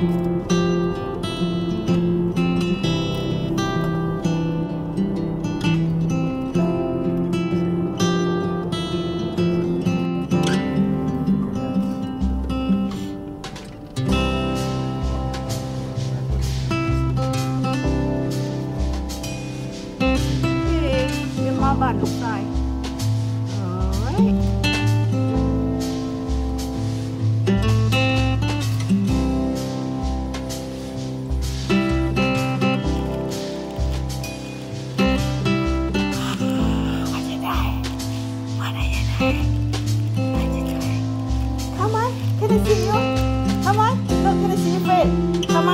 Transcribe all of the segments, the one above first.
Hey,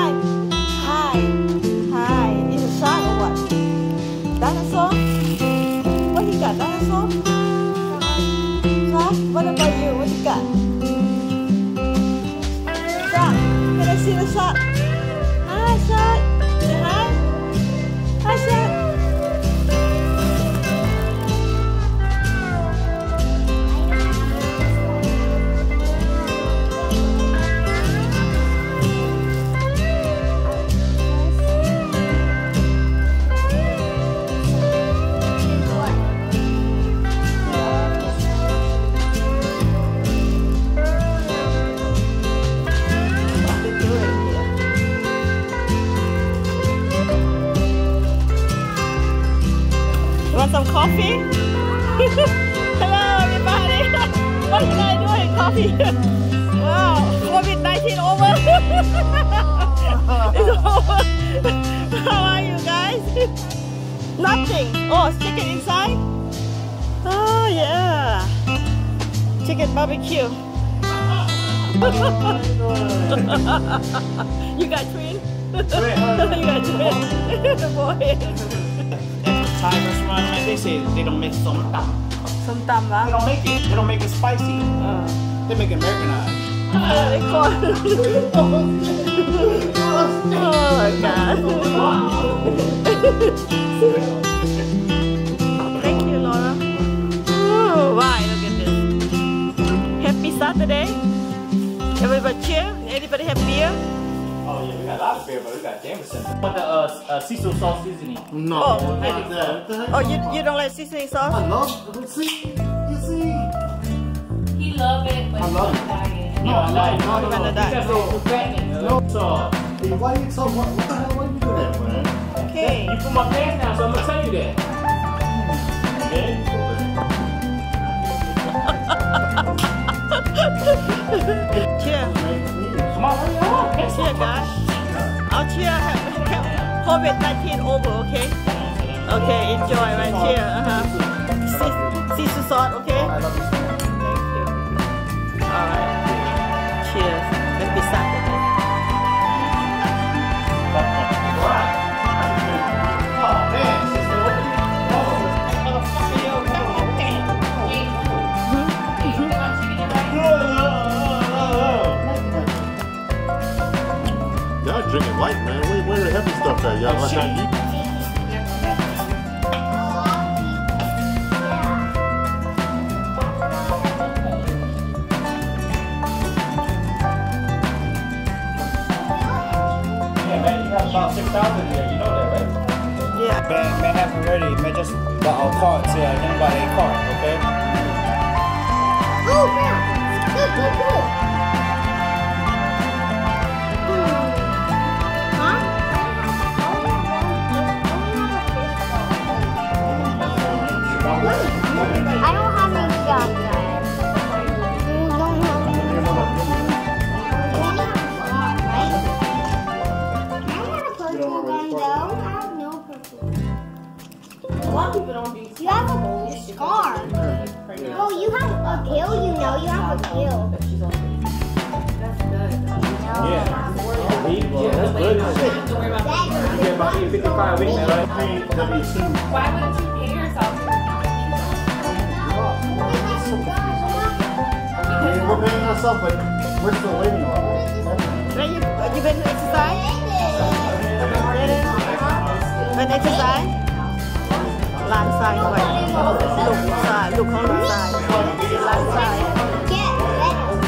on. Hi. Hi. Is it shark or what? Dinosaur? What you got? Dinosaur? Huh? What about you? What you got? Shark. Can I see the shark? Some coffee? Hello, everybody. what are you guys doing? Coffee. wow, COVID-19 over. it's over. How are you guys? Nothing. Oh, chicken inside? Oh, yeah. Chicken barbecue. you got twin? you got twin? Boy they say they don't make sometime. Sometime, huh? They don't make it. They don't make it spicy. Uh. They make it Americanized. Uh, they call it. oh my god. Thank you, Laura. Ooh, wow, look at this. Happy Saturday. Everybody cheer. Anybody have beer? Yeah, we got a lot of beer, but we got Jameson. But the uh, uh sea sauce seasoning. No, Oh, not that. What the heck? oh you, you don't like seasoning sauce I love. See, you see. He love it, but I love on it. a diet. No, I like no, no, no, that- Because it's fattening. No. So Hey, why you so what? What the hell? Why you do that, man? okay you put my pants down, so I'm gonna tell you that. Okay. cheer Come on, hurry up. Next cheer guys COVID-19 over okay okay enjoy right cheer uh-huh sea- seasoning sauce okay I love you. Thank you. All right. Cheers. Happy Saturday. Oh man, sister, what the- Y'all drinking light, man. Where, where the heavy stuff at? Y'all like how you? Yeah, man, you got about 6,000 here. You know that, right? Yeah. Man, man, have it ready. Man, just got our cards here. Then buy a card, but she's That's good. Yeah. That's good. Don't worry about. You get about 55 weeks right? Why wouldn't you pay yourself? We're paying ourselves, but we're still living on it. Have you been to look, Been exercise? ลานทรายด้วยลูกลูกของลานทรายลานทราย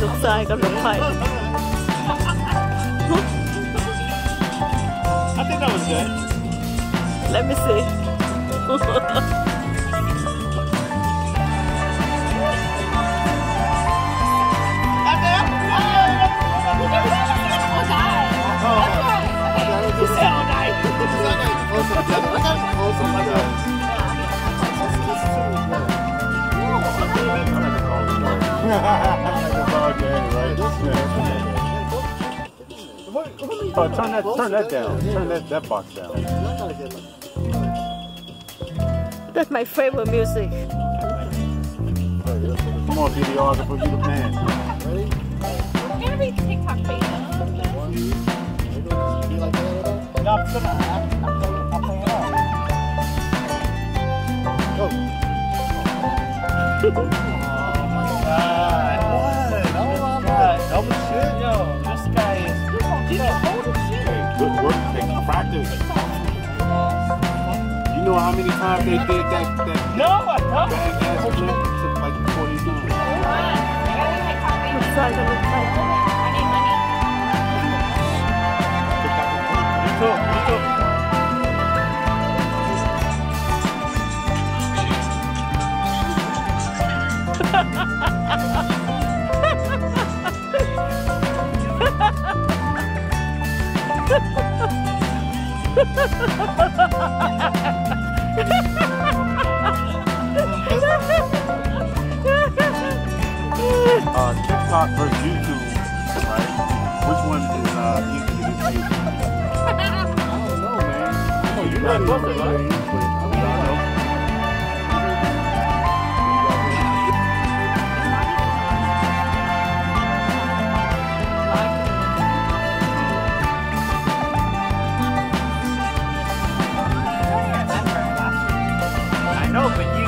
Lúc sai con lúc phải I think that was good. Let me see Oh, turn that, turn that down. Turn that, that box down. That's my favorite music Come on, videographer, you the man. Gonna TikTok famous. Double You know how many times they did that? that no, I don't. That ass flip? Like 40 times. It looks like. I need money. You you. open you.